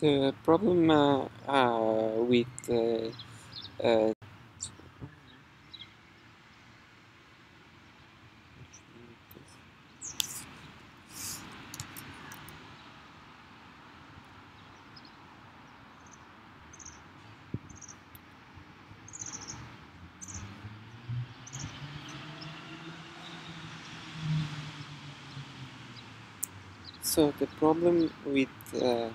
The problem uh, uh, with uh, so the problem with uh,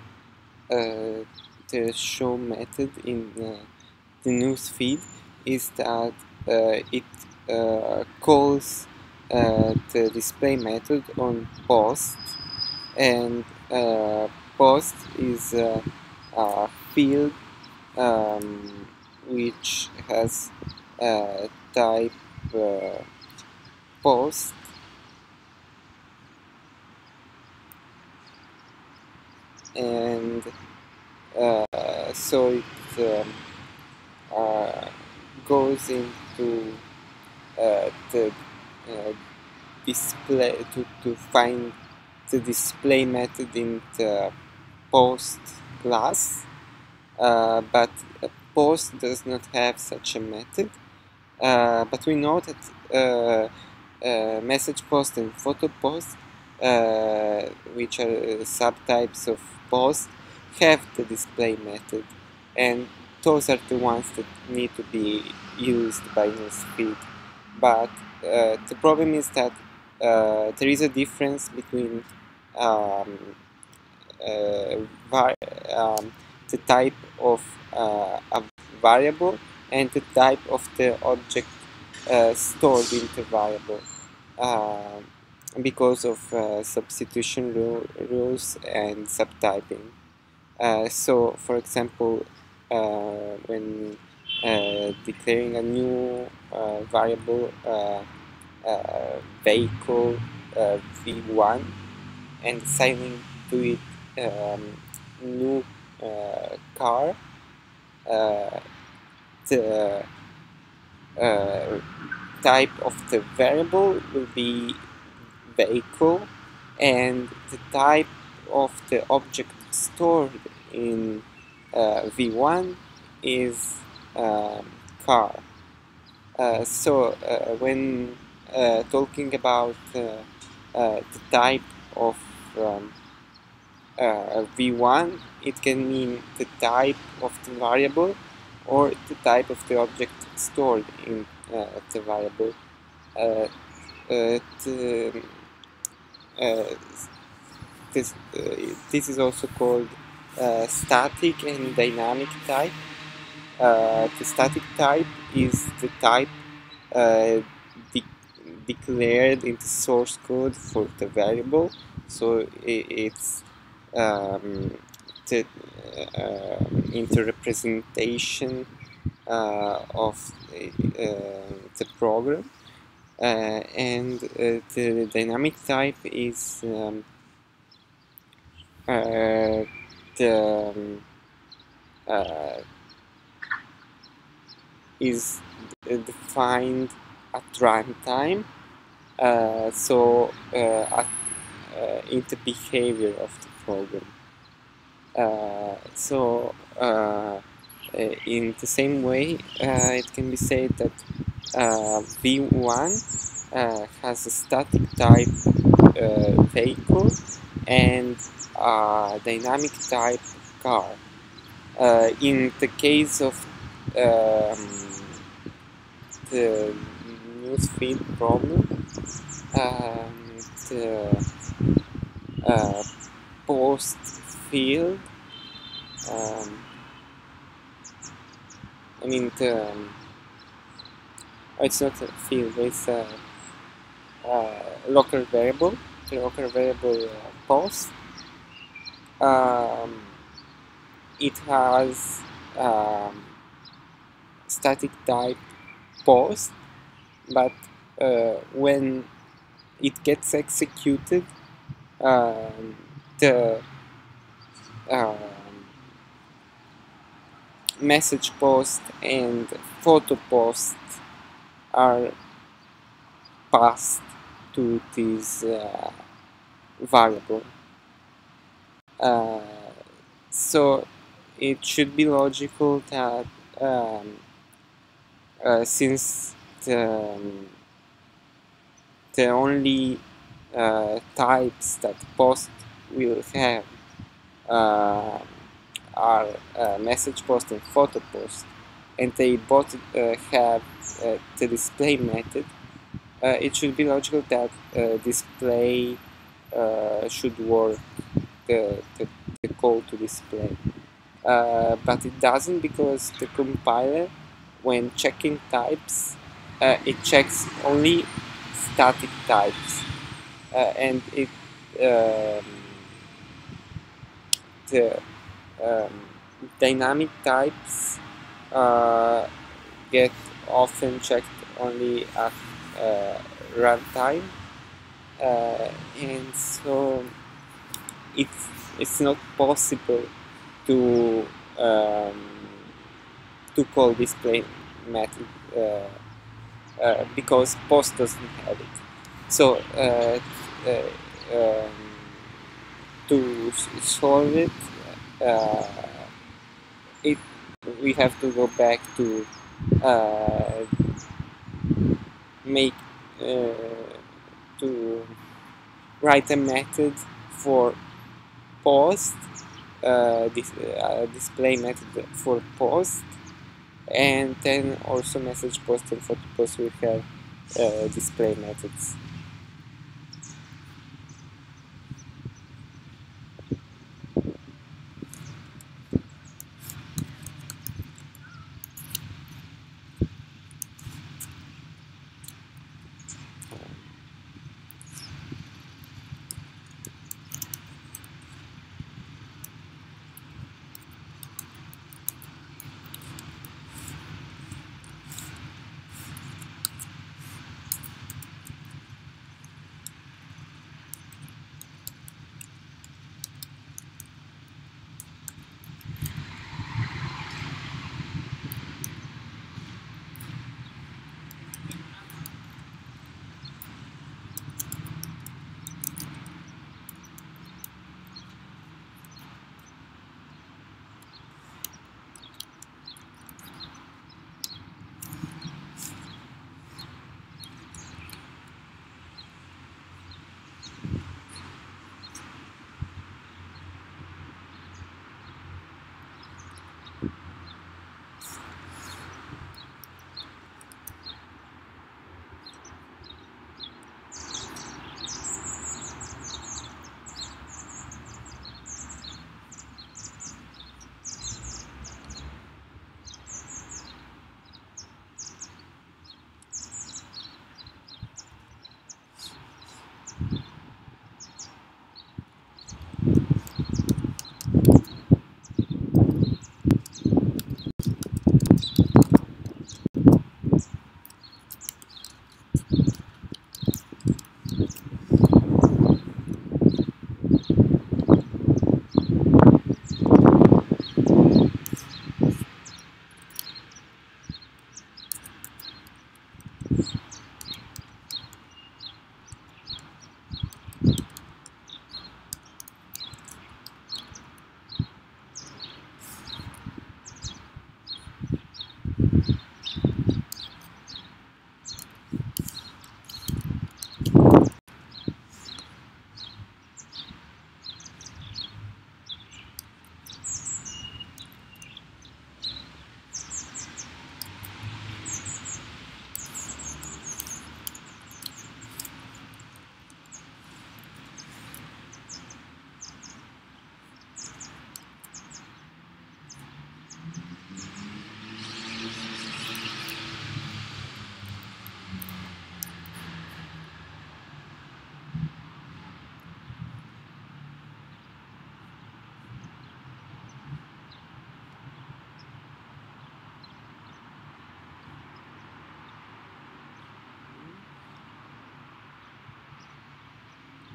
the show method in uh, the news feed is that uh, it uh, calls uh, the display method on post and post is a field um, which has type post. And uh, so it um, uh, goes into uh, the uh, display to, to find the display method in the post class. Uh, but post does not have such a method. Uh, but we know that message post and photo post which are subtypes of post have the display method and those are the ones that need to be used by newsfeed but uh, the problem is that uh, there is a difference between um, uh, um, the type of uh, a variable and the type of the object uh, stored in the variable um, because of uh, substitution rules and subtyping. Uh, so, for example, uh, when uh, declaring a new uh, variable uh, vehicle v1 and assigning to it um, new car, the type of the variable will be vehicle and the type of the object stored in uh, v1 is um, car. Uh, so uh, when uh, talking about uh, uh, the type of um, v1 it can mean the type of the variable or the type of the object stored in the variable. The, uh, this, uh, this is also called uh, static and dynamic type. the static type is the type de declared in the source code for the variable so it's um, the uh, interrepresentation uh, of uh, the program uh, and uh, the dynamic type is um, uh, the um, is defined at runtime. Uh, so uh, at, uh, in the behavior of the program. So in the same way it can be said that uh, V1 uh, has a static type uh, vehicle and a dynamic type car. in the case of um, the newsfeed problem, um, the uh, post field, um, I mean the um, it's not a field, it's a, a local variable, the local variable uh, post. Um, it has um, static type post, but uh, when it gets executed, um, the um, message post and photo post are passed to this uh, variable. Uh, so it should be logical that um, uh, since the, um, the only uh, types that post will have uh, are uh, message post and photo post and they both have the display method it should be logical that display should work the, the, the call to display. Uh, but it doesn't because the compiler when checking types uh, it checks only static types. Uh, and it um, the um, dynamic types uh, get often checked only at uh, runtime. Uh, and so it's it's not possible to um, to call display method uh, uh, because post doesn't have it. So uh, uh um, to solve it, uh, it we have to go back to uh, make to write a method for post uh, this, uh, display method for post and then also message post and photo post will have display methods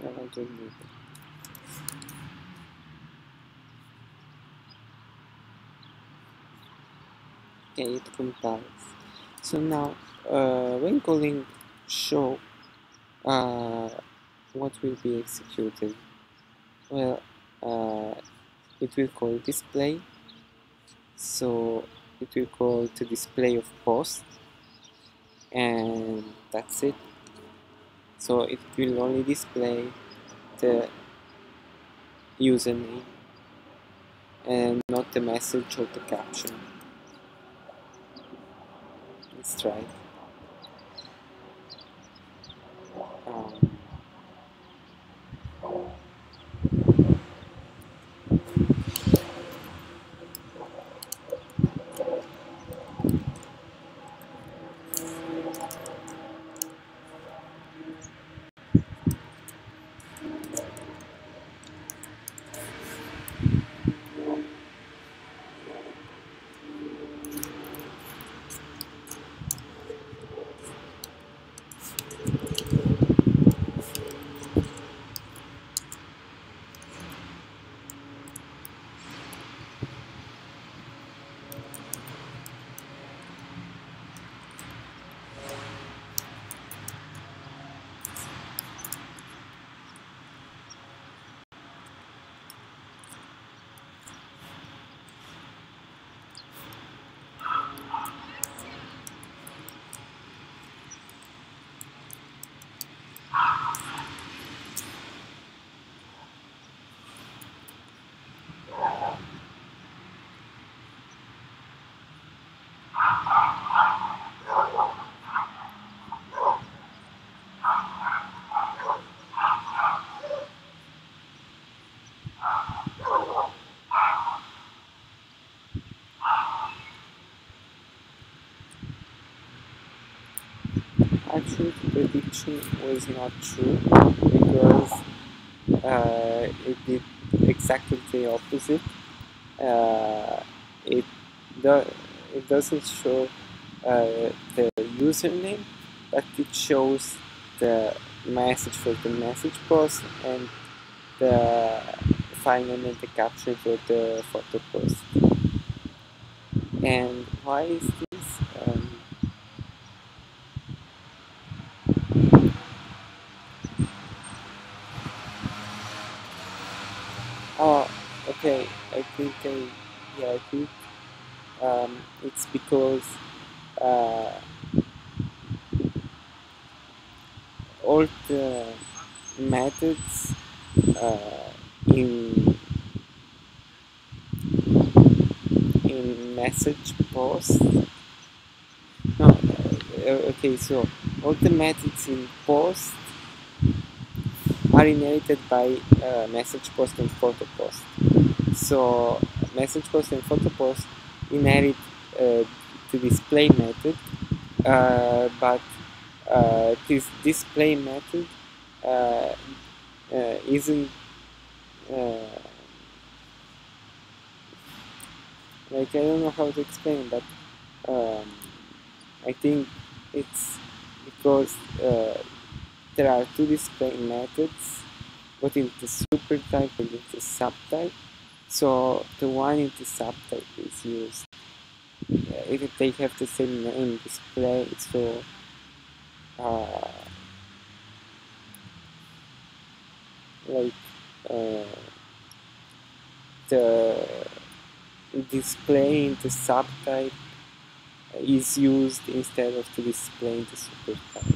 It. Okay, it compiles. So now, uh, when calling show, uh, what will be executed? Well, uh, it will call display so it will call to display of post and that's it so it will only display the username and not the message or the caption. Let's try the prediction was not true because uh, it did exactly the opposite. Uh, it do, it doesn't show uh, the username, but it shows the message for the message post and the name and the caption for the photo post. And why is this? Um, Oh, okay. Think yeah, I think um, it's because uh, all the methods uh, in in message post. No, uh, okay. So all the methods in post are inherited by uh, message post and photo post. So message post and photo post inherit uh, the display method, uh, but uh, this display method uh, uh, isn't like I don't know how to explain, but um, I think it's because there are two display methods, what is the super type and the subtype. So the one in the subtype is used if they have the same name display. So uh, like uh, the display in the subtype is used instead of the display in the super type.